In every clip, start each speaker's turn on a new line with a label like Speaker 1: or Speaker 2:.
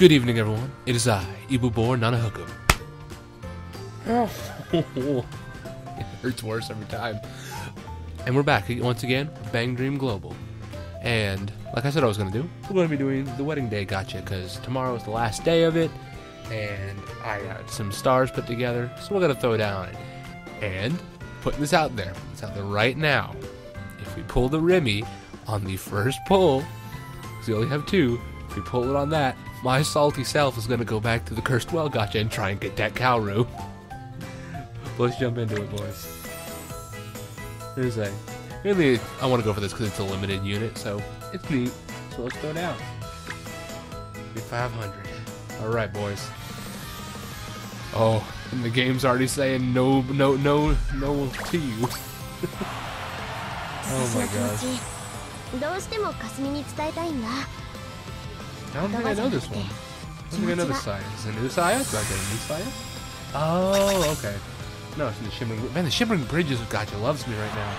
Speaker 1: Good evening, everyone. It is I, Eibbor Nanahcub. it hurts worse every time. And we're back once again with Bang Dream Global. And like I said I was going to do, we're going to be doing the wedding day gacha because tomorrow is the last day of it. And I got some stars put together, so we're going to throw down it. And putting this out there, it's out there right now. If we pull the Rimi on the first pull, because we only have two, if we pull it on that, my salty self is to go back to the cursed well gacha and try and get that Kaoru. Let's jump into it, boys. There's a. Really, I want to go for this because it's a limited unit, so it's neat. So let's go down. Be 500. Alright, boys. Oh, and the game's already saying no, no, no, no to you. oh my gosh. I don't think I know this one. I don't think I know this Saya. Is it a new Saya? Do I get a new Saya? Oh, okay. No, it's in the Shimmering... Man, the Shimmering Bridges of Gacha loves me right now.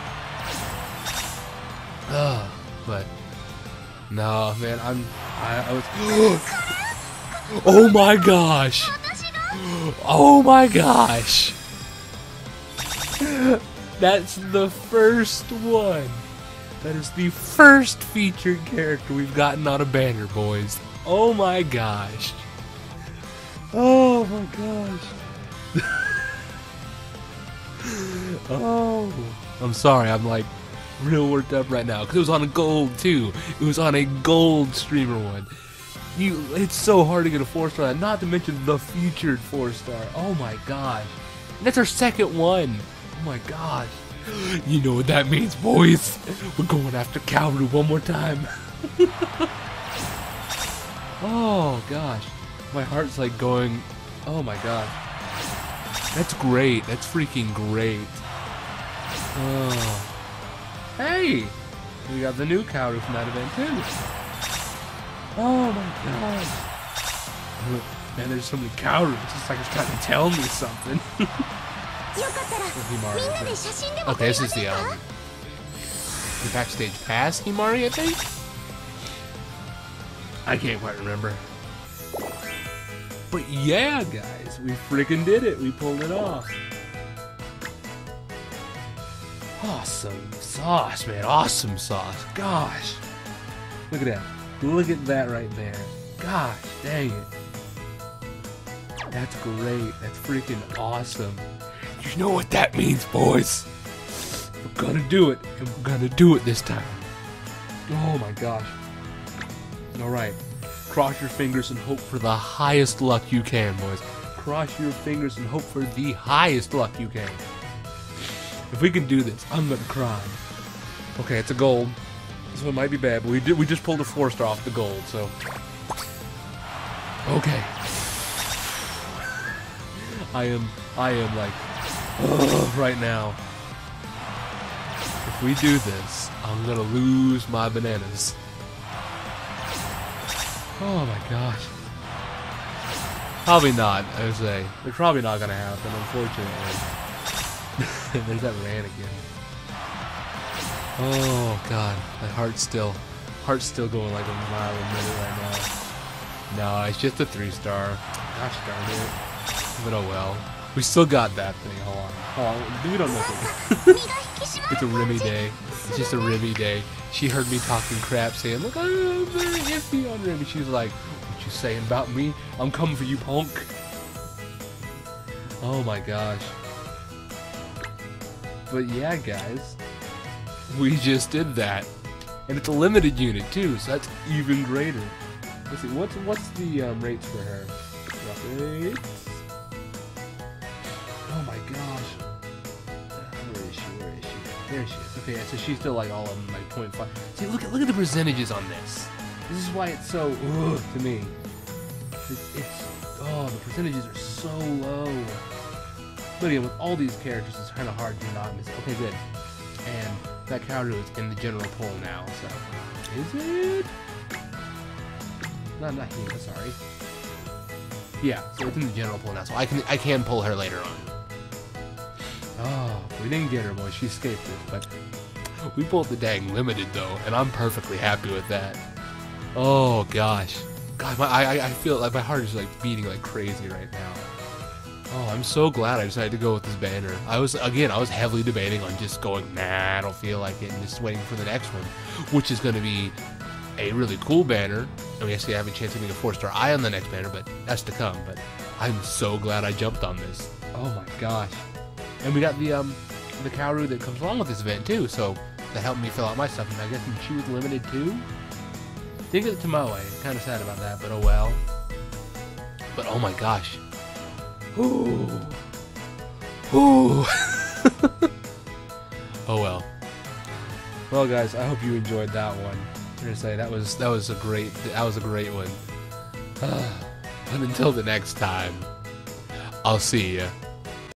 Speaker 1: Ugh, but... No, man, I'm... I, I was... oh my gosh! Oh my gosh! That's the first one! That is the first featured character we've gotten on a banner, boys. Oh my gosh. Oh my gosh. oh. I'm sorry, I'm like real worked up right now because it was on a gold too. It was on a gold streamer one. You, it's so hard to get a four star. Not to mention the featured four star. Oh my gosh, that's our second one. Oh my gosh. You know what that means, boys. We're going after Kaoru one more time. oh gosh, my heart's like going. Oh my god. That's great. That's freaking great. Oh. Hey! We got the new Kaoru from that event too. Oh my god. Man, there's so many Kaoru. It's just like it's trying to tell me something. Himari. Okay, this is the um, the backstage pass Himari, I think. I can't quite remember. But yeah, guys, we freaking did it. We pulled it off. Awesome sauce, man. Awesome sauce. Gosh. Look at that. Look at that right there. Gosh, dang it. That's great. That's freaking awesome. You know what that means, boys. We're gonna do it, we're gonna do it this time. Oh my gosh. Alright. Cross your fingers and hope for the highest luck you can, boys. Cross your fingers and hope for the highest luck you can. If we can do this, I'm gonna cry. Okay, it's a gold. So it might be bad, but we did we just pulled a four star off the gold, so. Okay. I am I am like right now. If we do this, I'm gonna lose my bananas. Oh my gosh. Probably not, I would say. Probably not gonna happen, unfortunately. There's that ran again. Oh god, my heart's still heart's still going like a mile a minute right now. No, it's just a three star. Gosh darn it. But oh well. We still got that thing. Hold on. hold on. we don't know. it's a
Speaker 2: Rimi
Speaker 1: day. It's just a Rimi day. She heard me talking crap, saying, "Look, I'm very iffy on Rimi." She's like, "What you saying about me? I'm coming for you, punk." Oh my gosh. But yeah, guys, we just did that, and it's a limited unit too, so that's even greater. Let's see, what's what's the um, rates for her? Rates. Oh my gosh. Where is she? Where is she? There she is. Okay, so she's still like all of them, like 0.5. See, look at look at the percentages on this. This is why it's so ugh, to me. It's, it's oh the percentages are so low. But yeah, with all these characters, it's kind of hard to not miss. Okay, good. And that character is in the general poll now. So is it? No, not here. Sorry. Yeah, so it's in the general poll now, so I can I can pull her later on. Oh, we didn't get her, boy. She escaped it, but we pulled the dang limited though, and I'm perfectly happy with that. Oh gosh, God, my I, I feel like my heart is like beating like crazy right now. Oh, I'm so glad I decided to go with this banner. I was again, I was heavily debating on just going, nah, I don't feel like it, and just waiting for the next one, which is going to be a really cool banner. I mean, actually, I have a chance of being a four-star eye on the next banner, but that's to come. But I'm so glad I jumped on this. Oh my gosh! And we got the um the Kaoru that comes along with this event too, so that helped me fill out my stuff. And I guess in Choose Limited too. Didn't get the Tomoe. Kind of sad about that, but oh well. But oh my gosh. Ooh. Ooh. oh well. Well, guys, I hope you enjoyed that one. I'm gonna say that was that was a great that was a great one. but until the next time, I'll see you.